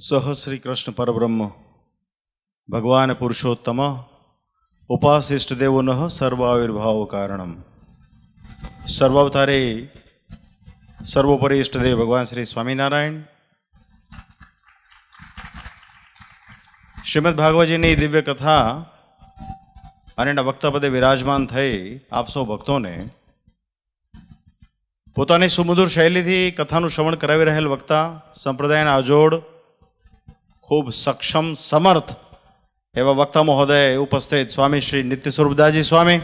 સહ શ્રી કૃષ્ણ પરબ્રહ્મ ભગવાન પુરુષોત્તમ ઉપાસિષ્ટ દેવોન સર્વાવિર્ભાવ કારણમ સર્વાવતારે સર્વોપરી ઇષ્ટદેવ ભગવાન શ્રી સ્વામિનારાયણ શ્રીમદ ભાગવતજીની દિવ્ય કથા અને એના વક્તપદે વિરાજમાન થઈ આપ સૌ ભક્તોને પોતાની સુમધુર શૈલીથી કથાનું શ્રવણ કરાવી રહેલ વક્તા સંપ્રદાયના અજોડ ખૂબ સક્ષમ, સમર્થ એવા વક્તા મહોદય ઉપસ્થિત સ્વામી શ્રી નિત્ય સ્વરૂપદાસજી સ્વામી.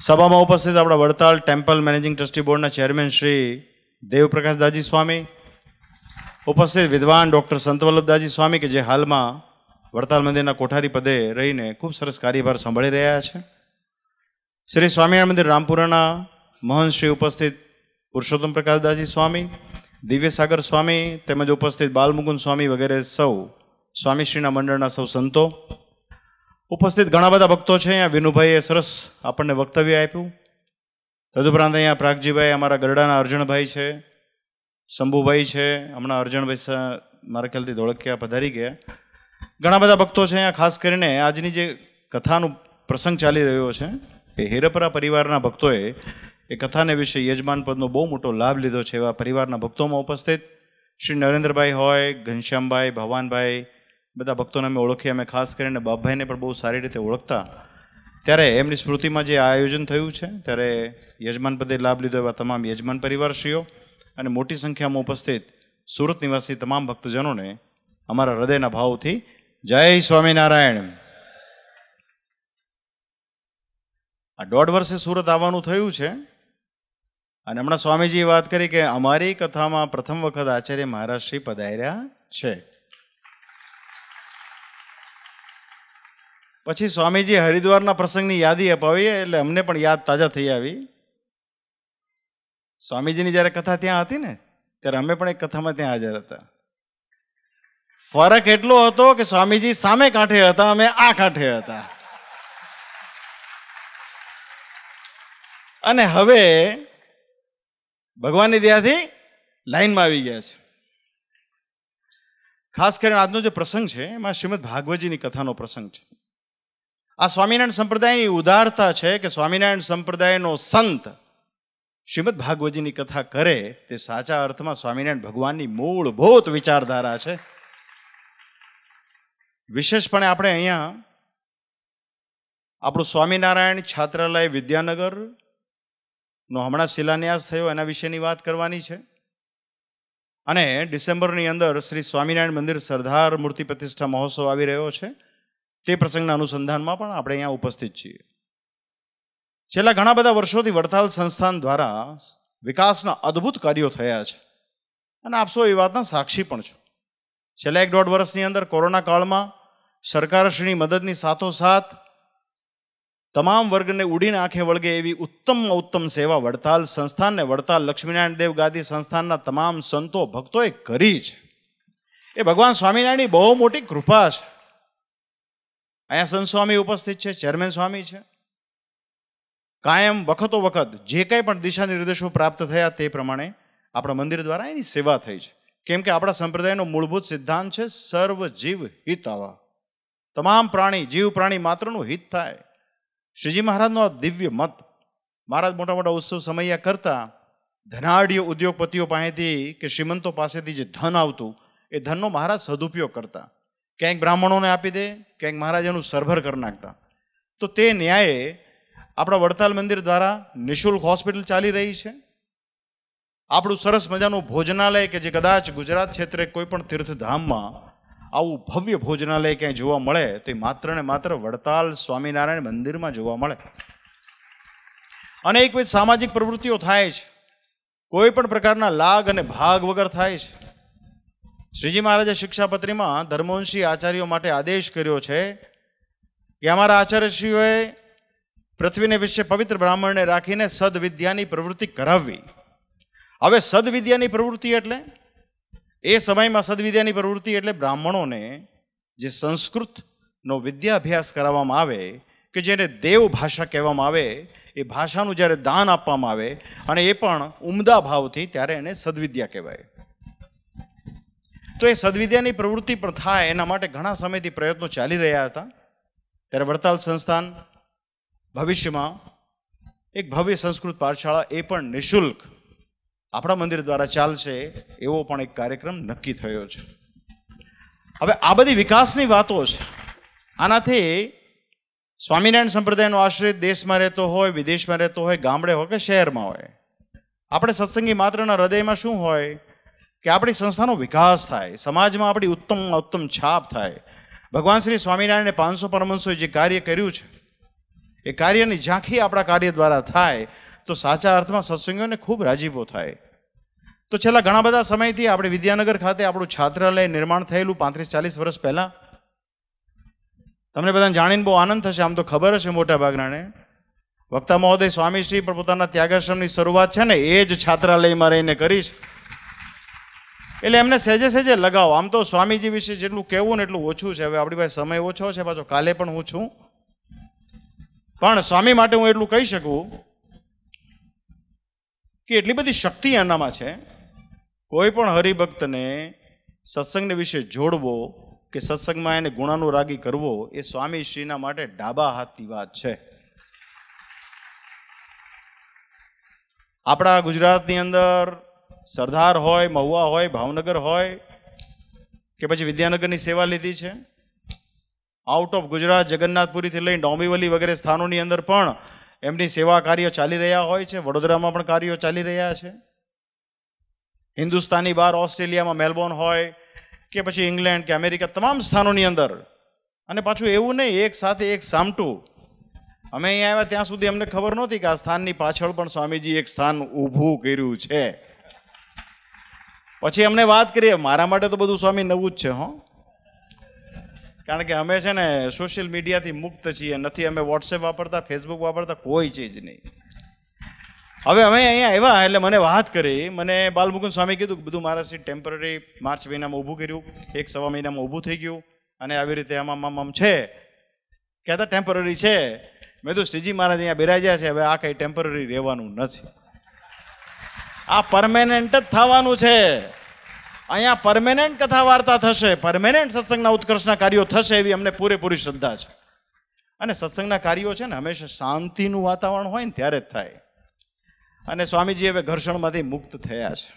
સભામાં ઉપસ્થિત આપણા વડતાલ ટેમ્પલ મેનેજિંગ ટ્રસ્ટી બોર્ડના ચેરમેન શ્રી દેવપ્રકાશદાસજી સ્વામી, ઉપસ્થિત વિદ્વાન ડૉક્ટર સંતવલ્લભદાસજી સ્વામી કે જે હાલમાં વડતાલ મંદિરના કોઠારી પદે રહીને ખૂબ સરસ કાર્યભાર સંભાળી રહ્યા છે. શ્રી સ્વામિનારાયણ મંદિર રામપુરાના મહંત શ્રી ઉપસ્થિત પુરુષોત્તમ પ્રકાશદાસજી સ્વામી દિવ્યસાગર સ્વામી તેમજ ઉપસ્થિત બાલમુકુંદ સ્વામી વગેરે સૌ સ્વામીશ્રીના મંડળના સૌ સંતો. ઉપસ્થિત ઘણા બધા ભક્તો છે, અહીંયા વિનુભાઈએ સરસ આપણને વક્તવ્ય આપ્યું. તદુપરાંત અહીંયા પ્રાગજીભાઈ અમારા ગરડાના અર્જણભાઈ છે, શંભુભાઈ છે, હમણાં અર્જણભાઈ મારા ખ્યાલથી ધોળકિયા પધારી ગયા. ઘણા બધા ભક્તો છે અહીંયા, ખાસ કરીને આજની જે કથાનો પ્રસંગ ચાલી રહ્યો છે, એ હેરપરા પરિવારના ભક્તોએ એ કથાને વિશે યજમાન પદનો બહુ મોટો લાભ લીધો છે એવા પરિવારના ભક્તોમાં ઉપસ્થિત. શ્રી નરેન્દ્રભાઈ હોય, ઘનશ્યામભાઈ ભવાનભાઈ બધા ભક્તોને અમે ઓળખી અમે ખાસ કરીને બાપભાઈને પણ બહુ સારી રીતે ઓળખતા. ત્યારે એમની સ્મૃતિમાં જે આયોજન થયું છે, ત્યારે યજમાન પદે લાભ લીધો એવા તમામ યજમાન પરિવારશ્રીઓ અને મોટી સંખ્યામાં ઉપસ્થિત સુરત નિવાસી તમામ ભક્તજનોને અમારા હૃદયના ભાવથી જય સ્વામિનારાયણ. આ દોઢ વર્ષે સુરત આવવાનું થયું છે. અને હમણાં સ્વામીજીએ વાત કરી કે અમારી કથામાં પ્રથમ વખત આચાર્ય મહારાજ શ્રી પધાર્યા છે. પછી સ્વામીજી હરિદ્વારના પ્રસંગની યાદી અપાવી એટલે અમને પણ યાદ તાજા થઈ આવી. સ્વામીજીની જ્યારે કથા ત્યાં હતી ને, ત્યારે અમે પણ એક કથામાં ત્યાં હાજર હતા. ફરક એટલો હતો કે સ્વામીજી સામે કાંઠે હતા, અમે આ કાંઠે હતા. અને હવે ભગવાનની દયાથી લાઈનમાં આવી ગયા છે. ખાસ કરીને આજનો જે પ્રસંગ છે, એમાં શ્રીમદ ભાગવતજીની કથાનો પ્રસંગ છે. આ સ્વામિનારાયણ સંપ્રદાયની ઉદારતા છે કે સ્વામિનારાયણ સંપ્રદાયનો સંત શ્રીમદ ભાગવતજીની કથા કરે, તે સાચા અર્થમાં સ્વામિનારાયણ ભગવાનની મૂળભૂત વિચારધારા છે. વિશેષપણે આપણે અહીંયા આપણું સ્વામિનારાયણ છાત્રાલય વિદ્યાનગર નો હમણાં શિલાન્યાસ થયો, એના વિશેની વાત કરવાની છે. અને ડિસેમ્બરની અંદર શ્રી સ્વામિનારાયણ મંદિર સરદાર મૂર્તિ પ્રતિષ્ઠા મહોત્સવ આવી રહ્યો છે. તે પ્રસંગના અનુસંધાનમાં પણ આપણે અહીંયા ઉપસ્થિત છીએ. છેલ્લા ઘણા બધા વર્ષોથી વડતાલ સંસ્થાન દ્વારા વિકાસના અદ્ભુત કાર્યો થયા છે. અને આપ સૌ એ વાતના સાક્ષી પણ છો. છેલ્લા એક દોઢ વર્ષની અંદર કોરોના કાળમાં સરકારશ્રીની મદદની સાથોસાથ તમામ વર્ગને ઉડીને આંખે વળગે એવી ઉત્તમમાં ઉત્તમ સેવા વડતાલ સંસ્થાનને વડતાલ લક્ષ્મીનારાયણ દેવ ગાદી સંસ્થાનના તમામ સંતો ભક્તોએ કરી છે. એ ભગવાન સ્વામિનારાયણની બહુ મોટી કૃપા છે. અહીંયા સંત સ્વામી ઉપસ્થિત છે, ચેરમેન સ્વામી છે. કાયમ વખતો વખત જે કંઈ પણ દિશા નિર્દેશો પ્રાપ્ત થયા તે પ્રમાણે આપણા મંદિર દ્વારા એની સેવા થઈ છે. કેમ કે આપણા સંપ્રદાયનો મૂળભૂત સિદ્ધાંત છે સર્વ જીવ હિત આવા તમામ પ્રાણી, જીવ પ્રાણી માત્રનું હિત થાય. શ્રીજી મહારાજનો આ દિવ્ય મત મહારાજ મોટા મોટા ઉત્સવ સમયા કરતા ધનાઢ્ય ઉદ્યોગપતિઓ પાસેથી કે શ્રીમંતો પાસેથી જે ધન આવતું, એ ધનનો મહારાજ સદુપયોગ કરતા. ક્યાંક બ્રાહ્મણોને આપી દે, ક્યાંક મહારાજ એનું સરભર કરી નાખતા. તો તે ન્યાયે આપણા વડતાલ મંદિર દ્વારા નિઃશુલ્ક હોસ્પિટલ ચાલી રહી છે. આપણું સરસ મજાનું ભોજનાલય કે જે કદાચ ગુજરાત ક્ષેત્રે કોઈ પણ તીર્થધામમાં આવું ભવ્ય ભોજનાલય ક્યાંય જોવા મળે તો એ માત્ર ને માત્ર વડતાલ સ્વામિનારાયણ મંદિરમાં જોવા મળે. અને એકવિધ સામાજિક પ્રવૃત્તિઓ થાય છે. કોઈ પણ પ્રકારના લાગ અને ભાગ વગર થાય છે. શ્રીજી મહારાજે શિક્ષાપત્રીમાં ધર્મવંશી આચાર્યો માટે આદેશ કર્યો છે કે અમારા આચાર્યશ્રીઓએ પૃથ્વીને વિશે પવિત્ર બ્રાહ્મણને રાખીને સદવિદ્યાની પ્રવૃત્તિ કરાવવી. હવે સદવિદ્યાની પ્રવૃત્તિ એટલે? એ સમયમાં સદવિદ્યાની પ્રવૃત્તિ એટલે બ્રાહ્મણોને જે સંસ્કૃતનો વિદ્યાભ્યાસ કરાવવામાં આવે, કે જેને દેવ ભાષા કહેવામાં આવે, એ ભાષાનું જ્યારે દાન આપવામાં આવે, અને એ પણ ઉમદા ભાવથી ત્યારે એને સદવિદ્યા કહેવાય. તો એ સદવિદ્યાની પ્રવૃત્તિ પણ થાય એના માટે ઘણા સમયથી પ્રયત્નો ચાલી રહ્યા હતા. ત્યારે વડતાલ સંસ્થાન ભવિષ્યમાં એક ભવ્ય સંસ્કૃત પાઠશાળા એ પણ નિઃશુલ્ક આપણા મંદિર દ્વારા ચાલશે એવો પણ એક કાર્યક્રમ નક્કી થયો છે. હવે આ બધી વિકાસની વાતો છે. આનાથી સ્વામિનારાયણ સંપ્રદાયનો આશ્રિત દેશમાં રહેતો હોય, વિદેશમાં રહેતો હોય, ગામડે હોય કે શહેરમાં હોય. આપણે સત્સંગી માત્રના હૃદયમાં શું હોય? કે આપણી સંસ્થાનો વિકાસ થાય, સમાજમાં આપણી ઉત્તમ ઉત્તમ છાપ થાય. ભગવાન શ્રી સ્વામિનારાયણે પાંચસો પરમંશોએ જે કાર્ય કર્યું છે, એ કાર્યની ઝાંખી આપણા કાર્ય દ્વારા થાય, તો સાચા અર્થમાં સત્સંગીઓને ખૂબ રાજીપો થાય. તો છેલ્લા ઘણા બધા સમયથી આપણે વિદ્યાનગર ખાતે આપણું છાત્રાલય નિર્માણ થયેલું પાંત્રીસ ચાલીસ વર્ષ પહેલાં. તમને બધાને જાણીને બહુ આનંદ થશે, આમ તો ખબર હશે મોટા ભાગનાને. વક્તા મહોદય સ્વામીશ્રી પણ પોતાના ત્યાગાશ્રમની શરૂઆત છે ને, એ જ છાત્રાલયમાં રહીને કરીશ. એટલે એમને સહેજે સહેજે લગાવો. આમ તો સ્વામીજી વિશે જેટલું કહેવું ને એટલું ઓછું છે. હવે આપણી પાસે સમય ઓછો છે, પાછો કાલે પણ હું છું. પણ સ્વામી માટે હું એટલું કહી શકું કે એટલી બધી શક્તિ એનામાં છે. કોઈ પણ હરિભક્તને સત્સંગને વિશે જોડવો કે સત્સંગમાં એને ગુણાનુરાગી કરવો, એ સ્વામી શ્રીના માટે ડાબા હાથની વાત છે. આપણા ગુજરાતની અંદર સરદાર હોય, મહુવા હોય, ભાવનગર હોય, કે પછી વિદ્યાનગરની સેવા લીધી છે. આઉટ ઓફ ગુજરાત, જગન્નાથપુરીથી લઈને ડોંબીવલી વગેરે સ્થાનોની અંદર પણ એમની સેવા કાર્યો ચાલી રહ્યા હોય છે. વડોદરામાં પણ કાર્યો ચાલી રહ્યા છે. હિન્દુસ્તાની બહાર, ઓસ્ટ્રેલિયામાં મેલબોર્ન હોય કે પછી ઇંગ્લેન્ડ કે અમેરિકા, તમામ સ્થાનોની અંદર. અને પાછું એવું નહીં, એક સાથે એક સામટું. અમે અહીંયા આવ્યા ત્યાં સુધી અમને ખબર નહોતી કે આ સ્થાનની પાછળ પણ સ્વામીજી એક સ્થાન ઊભું કર્યું છે. પછી અમને વાત કરીએ, મારા માટે તો બધું સ્વામી નવું જ છે, હો. કારણ કે અમે છે ને સોશિયલ મીડિયાથી મુક્ત છીએ, નથી અમે વોટ્સએપ વાપરતા, ફેસબુક વાપરતા, કોઈ ચીજ નહીં. હવે અમે અહીંયા આવ્યા એટલે મને વાત કરી. મને બાલમુકુંદ સ્વામી કીધું બધું મારા સીટ ટેમ્પરરી માર્ચ મહિનામાં ઊભું કર્યું. એક સવા મહિનામાં ઊભું થઈ ગયું. અને આવી રીતે આમ આમ આમ છે. કહેતા ટેમ્પરરી છે. મેં તો શ્રીજી મહારાજ અહીંયા બિરાજ્યા છે. હવે આ કંઈ ટેમ્પરરી રહેવાનું નથી. આ પરમેનન્ટ જ થવાનું છે. અહીંયા પરમેનન્ટ કથા વાર્તા થશે. પરમેનન્ટ સત્સંગના ઉત્કર્ષના કાર્યો થશે એવી અમને પૂરેપૂરી શ્રદ્ધા છે. અને સત્સંગના કાર્યો છે ને, હંમેશા શાંતિનું વાતાવરણ હોય ને ત્યારે જ થાય. અને સ્વામીજી હવે ઘર્ષણમાંથી મુક્ત થયા છે.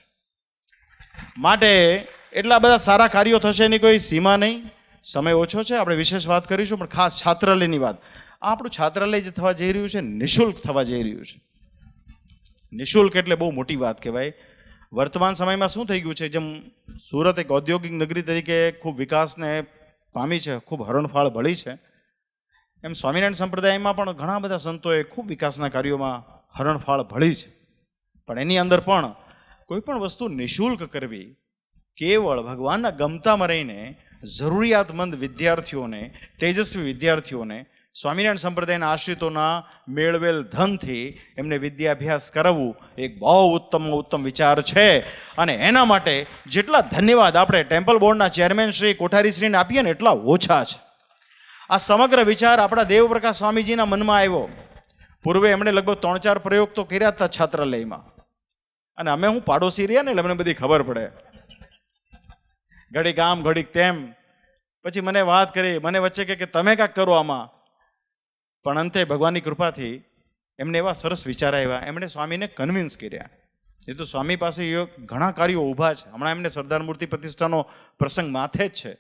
માટે એટલા બધા સારા કાર્યો થશે એની કોઈ સીમા નહીં. સમય ઓછો છે, આપણે વિશેષ વાત કરીશું, પણ ખાસ છાત્રાલયની વાત. આ આપણું છાત્રાલય જે થવા જઈ રહ્યું છે, નિઃશુલ્ક થવા જઈ રહ્યું છે. નિઃશુલ્ક એટલે બહુ મોટી વાત કહેવાય. વર્તમાન સમયમાં શું થઈ ગયું છે, જેમ સુરત એક ઔદ્યોગિક નગરી તરીકે ખૂબ વિકાસને પામી છે, ખૂબ હરણફાળ ભળી છે. એમ સ્વામિનારાયણ સંપ્રદાયમાં પણ ઘણા બધા સંતોએ ખૂબ વિકાસના કાર્યોમાં હરણફાળ ભળી છે. પણ એની અંદર પણ કોઈ પણ વસ્તુ નિઃશુલ્ક કરવી, કેવળ ભગવાનના ગમતામાં રહીને જરૂરિયાતમંદ વિદ્યાર્થીઓને, તેજસ્વી વિદ્યાર્થીઓને, સ્વામિનારાયણ સંપ્રદાયના આશ્રિતોના મેળવેલ ધનથી એમને વિદ્યાભ્યાસ કરાવવું એક બહુ ઉત્તમ ઉત્તમ વિચાર છે. અને એના માટે જેટલા ધન્યવાદ આપણે ટેમ્પલ બોર્ડના ચેરમેન શ્રી કોઠારીશ્રીને આપીએ ને એટલા ઓછા છે. આ સમગ્ર વિચાર આપણા દેવપ્રકાશ સ્વામીજીના મનમાં આવ્યો. પૂર્વે એમણે લગભગ ત્રણ ચાર પ્રયોગ તો કર્યા હતા છાત્રાલયમાં. અને અમે હું પાડોશી રહ્યા ને એટલે મને બધી ખબર પડે. ઘડીક આમ, ઘડીક તેમ. પછી મને વાત કરી, મને વચ્ચે કે તમે કાંક કરો આમાં. પણ અંતે ભગવાનની કૃપાથી એમને એવા સરસ વિચાર આવ્યા. એમણે સ્વામીને કન્વિન્સ કર્યા. એ તો સ્વામી પાસે ઘણા કાર્યો ઊભા છે. હમણાં એમને સરદાર મૂર્તિ પ્રતિષ્ઠાનો પ્રસંગ માથે જ છે.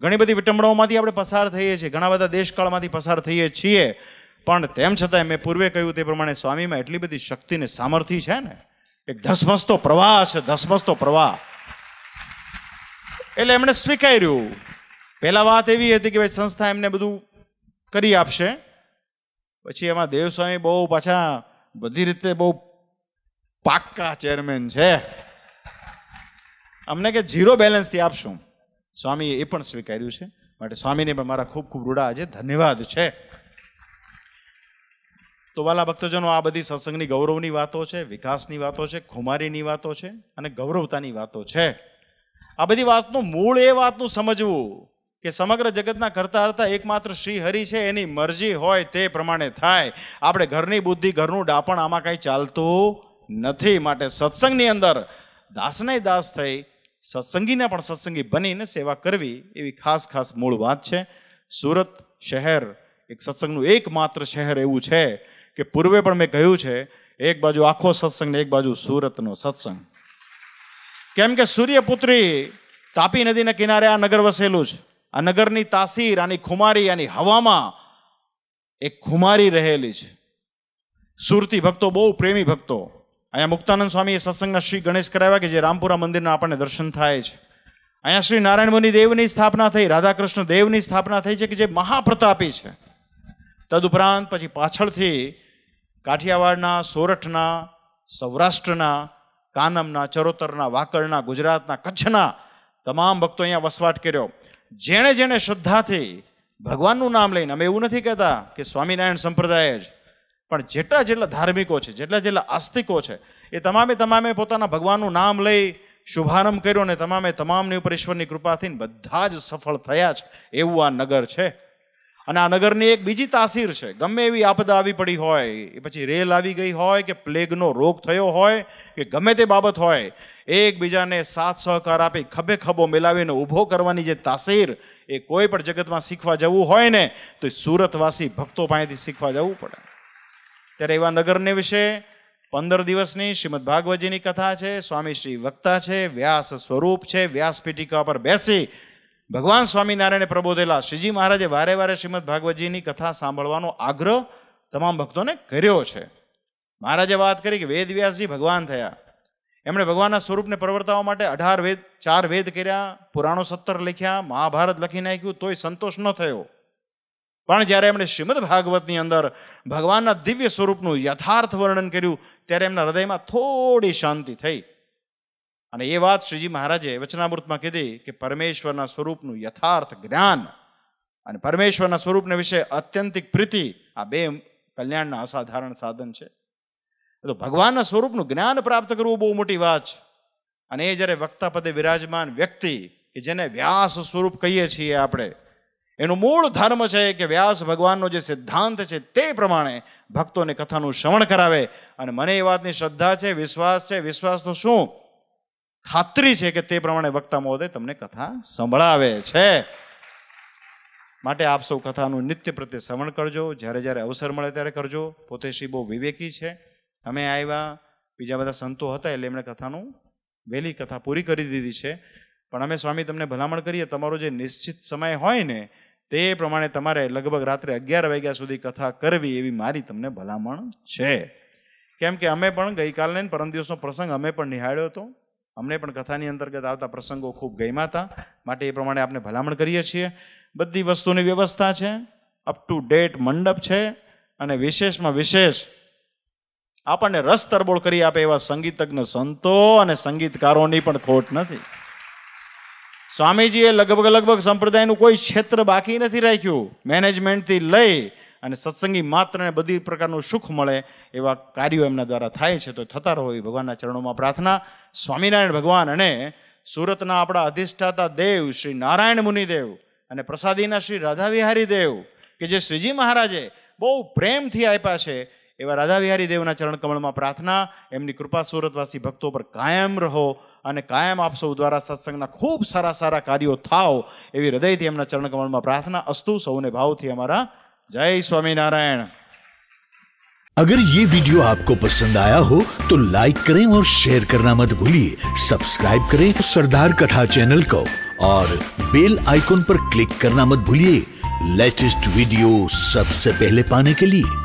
ઘણી બધી વિટંબણાઓમાંથી આપણે પસાર થઈએ છીએ. ઘણા બધા દેશકાળમાંથી પસાર થઈએ છીએ. પણ તેમ છતાં મેં પૂર્વે કહ્યું તે પ્રમાણે સ્વામીમાં એટલી બધી શક્તિ ને સામર્થ્ય છે ને. એક ધસમસતો પ્રવાહ છે ધસમસતો પ્રવાહ. એટલે એમણે સ્વીકાર્યું. પહેલાં વાત એવી હતી કે ભાઈ સંસ્થા એમને બધું કરી આપશે. પછી એમાં દેવસ્વામી બહુ પાછા બધી રીતે બહુ પાક્કા ચેરમેન છે. અમને કે ઝીરો બેલેન્સથી આપશું. સ્વામીએ એ પણ સ્વીકાર્યું છે. માટે સ્વામીને પણ મારા ખૂબ ખૂબ રૂડા આજે ધન્યવાદ છે. તો વાલા ભક્તજનો, આ બધી સત્સંગની ગૌરવની વાતો છે, વિકાસની વાતો છે, ખુમારીની વાતો છે અને ગૌરવતાની વાતો છે. આ બધી વાતનું મૂળ એ વાતનું સમજવું કે સમગ્ર જગતના કરતા કરતા એકમાત્ર શ્રી હરિ છે, એની મરજી હોય તે પ્રમાણે થાય. આપણે ઘરની બુદ્ધિ, ઘરનું ડાપણ આમાં કાંઈ ચાલતું નથી. માટે સત્સંગની અંદર દાસને દાસ થઈ, સત્સંગીને પણ સત્સંગી બનીને સેવા કરવી, એવી ખાસ ખાસ મૂળ વાત છે. સુરત શહેર એક સત્સંગનું એકમાત્ર શહેર એવું છે. કે પૂર્વે પણ મેં કહ્યું છે, એક બાજુ આખો સત્સંગ ને એક બાજુ સુરતનો સત્સંગ. કેમ કે સૂર્યપુત્રી તાપી નદીના કિનારે આ નગર વસેલું છે. આ નગરની તાસીર, આની ખુમારી, આની હવામાં એક ખુમારી રહેલી છે. સુરતી ભક્તો, બહુ પ્રેમી ભક્તો. અહીંયા મુક્તાનંદ સ્વામીએ સત્સંગના શ્રી ગણેશ કરાવ્યા કે જે રામપુરા મંદિરના આપણને દર્શન થાય છે. અહીંયા શ્રી નારાયણ મુનિ દેવની સ્થાપના થઈ, રાધાકૃષ્ણ દેવની સ્થાપના થઈ છે કે જે મહાપ્રતાપી છે. તદુપરાંત પછી પાછળથી કાઠિયાવાડના, સોરઠના, સૌરાષ્ટ્રના, કાનમના, ચરોતરના વાકડના ગુજરાતના, કચ્છના તમામ ભક્તો અહીંયા વસવાટ કર્યો. જેણે જેણે શ્રદ્ધાથી ભગવાનનું નામ લઈને, અમે એવું નથી કહેતા કે સ્વામિનારાયણ સંપ્રદાય જ, પણ જેટલા જેટલા ધાર્મિકો છે, જેટલા જેટલા આસ્તિકો છે, એ તમામે તમામે પોતાના ભગવાનનું નામ લઈ શુભારંભ કર્યો ને તમામે તમામની ઉપર ઈશ્વરની કૃપાથી બધા જ સફળ થયા છે. એવું આ નગર છે. અને આ નગરની એક બીજી તાસીર છે. ગમે એવી આપદા આવી પડી હોય, એ પછી રેલ આવી ગઈ હોય કે પ્લેગનો રોગ થયો હોય કે ગમે તે બાબત હોય, એકબીજાને સાથ સહકાર આપી, ખભે ખભો મિલાવીને ઊભો કરવાની જે તાસીર, એ કોઈ પણ જગતમાં શીખવા જવું હોય ને, તો એ સુરતવાસી ભક્તો પાસેથી શીખવા જવું પડે. ત્યારે એવા નગરને વિશે પંદર દિવસની શ્રીમદ ભાગવતજીની કથા છે, સ્વામી શ્રી વક્તા છે, વ્યાસ સ્વરૂપ છે વ્યાસ પીટિકા પર બેસી ભગવાન સ્વામિનારાયણે પ્રબોધેલા શ્રીજી મહારાજે વારે વારે શ્રીમદ ભાગવતજીની કથા સાંભળવાનો આગ્રહ તમામ ભક્તોને કર્યો છે. મહારાજે વાત કરી કે વેદ વ્યાસજી ભગવાન થયા. એમણે ભગવાનના સ્વરૂપને પ્રવર્તાવવા માટે અઢાર વેદ, ચાર વેદ કર્યા, પુરાણો સત્તર લખ્યા, મહાભારત લખી નાખ્યું, તોય સંતોષ ન થયો. પણ જ્યારે એમણે શ્રીમદ ભાગવતની અંદર ભગવાનના દિવ્ય સ્વરૂપનું યથાર્થ વર્ણન કર્યું, ત્યારે એમના હૃદયમાં થોડી શાંતિ થઈ. અને એ વાત શ્રીજી મહારાજે વચનામૃતમાં કીધી કે પરમેશ્વરના સ્વરૂપનું યથાર્થ જ્ઞાન અને પરમેશ્વરના સ્વરૂપને વિશે અત્યંતિક પ્રીતિ આ બે કલ્યાણના અસાધારણ સાધન છે. તો ભગવાનના સ્વરૂપનું જ્ઞાન પ્રાપ્ત કરવું બહુ મોટી વાત છે. અને એ જ્યારે વક્તા પદે વિરાજમાન વ્યક્તિ કે જેને વ્યાસ સ્વરૂપ કહીએ છીએ આપણે, એનું મૂળ ધર્મ છે કે વ્યાસ ભગવાનનો જે સિદ્ધાંત છે તે પ્રમાણે ભક્તોને કથાનું શ્રવણ કરાવે. અને મને એ વાતની શ્રદ્ધા છે, વિશ્વાસ છે વિશ્વાસ તો શું? ખાતરી છે કે તે પ્રમાણે વક્તા મહોદય તમને કથા સંભળાવે છે. માટે આપ સૌ કથાનું નિત્ય પ્રત્યે શ્રવણ કરજો. જ્યારે જ્યારે અવસર મળે ત્યારે કરજો. પોતે શ્રી બહુ વિવેકી છે. અમે આવ્યા, બીજા બધા સંતો હતા એટલે એમણે કથાનું વહેલી કથા પૂરી કરી દીધી છે. પણ અમે સ્વામી તમને ભલામણ કરીએ, તમારો જે નિશ્ચિત સમય હોય ને, તે પ્રમાણે તમારે લગભગ રાત્રે અગિયાર વાગ્યા સુધી કથા કરવી એવી મારી તમને ભલામણ છે. કેમ કે અમે પણ ગઈકાલને પરમ દિવસનો પ્રસંગ અમે પણ નિહાળ્યો હતો. અમને પણ કથાની અંતર્ગત આવતા પ્રસંગો ખૂબ ગમ્યા હતા. માટે એ પ્રમાણે આપણે ભલામણ કરીએ છીએ. બધી વસ્તુની વ્યવસ્થા છે. અપ ટુ ડેટ મંડપ છે અને વિશેષમાં વિશેષ આપણને રસ તરબોળ કરી આપે એવા સંગીતજ્ઞ સંતો અને સંગીતકારોની પણ ખોટ નથી. સ્વામીજીએ લગભગ લગભગ સંપ્રદાયનું કોઈ ક્ષેત્ર બાકી નથી રાખ્યું. મેનેજમેન્ટથી લઈ અને સત્સંગી માત્રને બધી પ્રકારનું સુખ મળે એવા કાર્યો એમના દ્વારા થાય છે, તો થતા રહો એ ભગવાનના ચરણોમાં પ્રાર્થના. સ્વામિનારાયણ ભગવાન અને સુરતના આપણા અધિષ્ઠાતા દેવ શ્રી નારાયણ મુનિદેવ અને પ્રસાદીના શ્રી રાધાવિહારી દેવ કે જે શ્રીજી મહારાજે બહુ પ્રેમથી આપ્યા છે, એવા રાધાવિહારી દેવના ચરણ કમળમાં પ્રાર્થના. એમની કૃપા સુરતવાસી ભક્તો પર કાયમ રહો અને કાયમ આપ સૌ દ્વારા સત્સંગના ખૂબ સારા સારા કાર્યો થાવ એવી હૃદયથી એમના ચરણ કમળમાં પ્રાર્થના. અસ્તુ સૌને ભાવથી અમારા जय स्वामीनारायण। अगर ये वीडियो आपको पसंद आया हो तो लाइक करें और शेयर करना मत भूलिए। सब्सक्राइब करें सरदार कथा चैनल को और बेल आइकॉन पर क्लिक करना मत भूलिए। लेटेस्ट वीडियो सबसे पहले पाने के लिए।